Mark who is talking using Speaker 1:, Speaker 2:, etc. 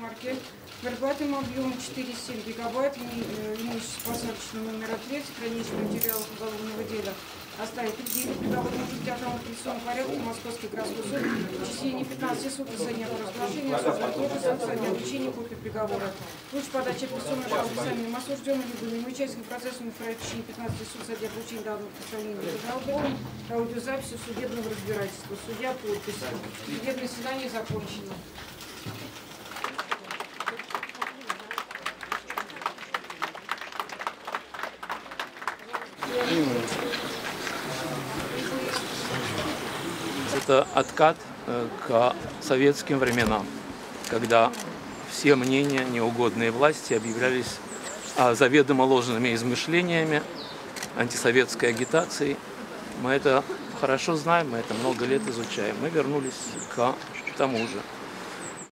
Speaker 1: марки. Горбатым объемом 4,7 гигабайт, э, имеющийся посадочный номер ответ, хранилище материалов уголовного дела. Оставить предъявить приговорному судьям в апелляционном порядке Московский городской суд в течение 15 суток за дня разглашения осуждать тоже санкции для вручения копии приговора. Лучше подачи апелляционной жалобы самим осужденным либо иным участникам процесса в течение 15 суток за дня вручения данного постановления жалобы аудиозаписи судебного разбирательства. Судья подпись. Судебное заседание закончено.
Speaker 2: Это откат э, к советским временам, когда все мнения, неугодные власти объявлялись а, заведомо ложными измышлениями, антисоветской агитацией. Мы это хорошо знаем, мы это много лет изучаем. Мы вернулись к тому же.